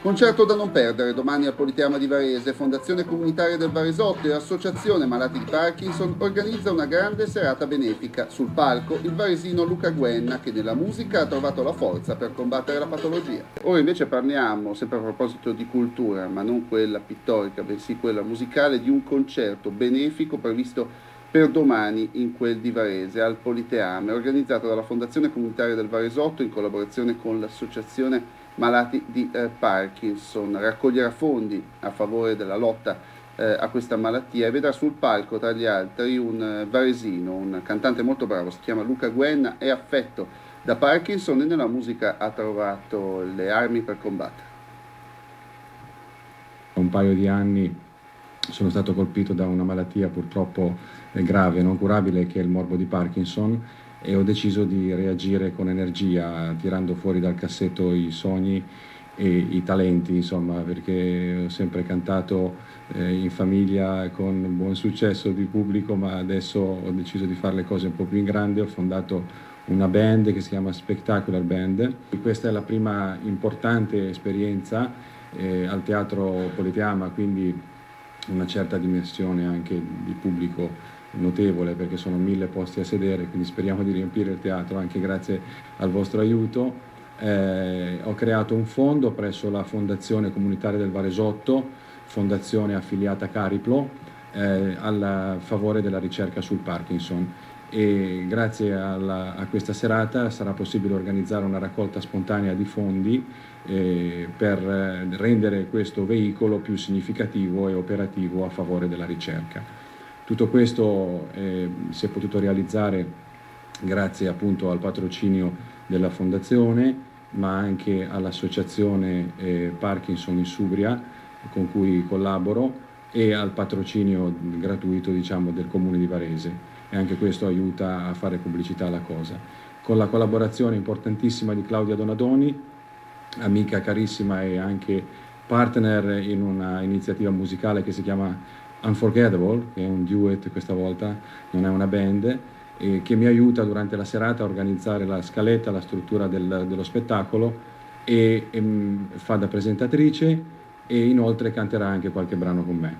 Concerto da non perdere domani al Politeama di Varese, Fondazione Comunitaria del Varesotto e Associazione Malati di Parkinson organizza una grande serata benefica. Sul palco il varesino Luca Guenna che nella musica ha trovato la forza per combattere la patologia. Ora invece parliamo, sempre a proposito di cultura, ma non quella pittorica, bensì quella musicale, di un concerto benefico previsto per domani in quel di Varese al Politeame, organizzato dalla Fondazione Comunitaria del Varesotto in collaborazione con l'Associazione malati di eh, Parkinson, raccoglierà fondi a favore della lotta eh, a questa malattia e vedrà sul palco tra gli altri un eh, varesino, un cantante molto bravo, si chiama Luca Guenna, è affetto da Parkinson e nella musica ha trovato le armi per combattere. Un paio di anni sono stato colpito da una malattia purtroppo eh, grave, non curabile, che è il morbo di Parkinson e ho deciso di reagire con energia, tirando fuori dal cassetto i sogni e i talenti, insomma, perché ho sempre cantato eh, in famiglia con buon successo di pubblico, ma adesso ho deciso di fare le cose un po' più in grande, ho fondato una band che si chiama Spectacular Band. Questa è la prima importante esperienza eh, al Teatro Politeama, quindi una certa dimensione anche di pubblico notevole perché sono mille posti a sedere, quindi speriamo di riempire il teatro anche grazie al vostro aiuto. Eh, ho creato un fondo presso la Fondazione Comunitaria del Varesotto, fondazione affiliata Cariplo, eh, a favore della ricerca sul Parkinson e grazie alla, a questa serata sarà possibile organizzare una raccolta spontanea di fondi eh, per rendere questo veicolo più significativo e operativo a favore della ricerca. Tutto questo eh, si è potuto realizzare grazie appunto al patrocinio della Fondazione, ma anche all'Associazione eh, Parkinson in Subria, con cui collaboro, e al patrocinio gratuito diciamo, del Comune di Varese. E anche questo aiuta a fare pubblicità alla cosa. Con la collaborazione importantissima di Claudia Donadoni, amica carissima e anche partner in una iniziativa musicale che si chiama Unforgettable, che è un duet questa volta, non è una band, eh, che mi aiuta durante la serata a organizzare la scaletta, la struttura del, dello spettacolo e, e fa da presentatrice e inoltre canterà anche qualche brano con me.